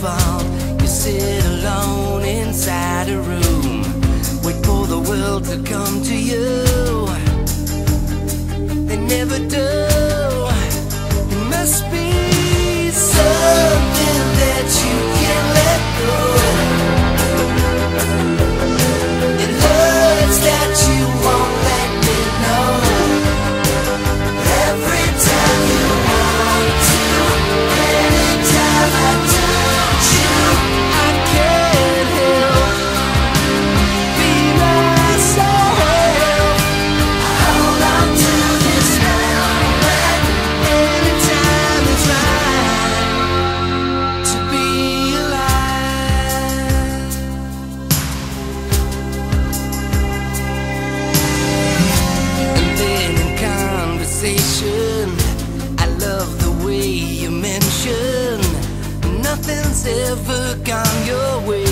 fault. You sit alone inside a room, wait for the world to come to you. They never do. I love the way you mention nothing's ever gone your way.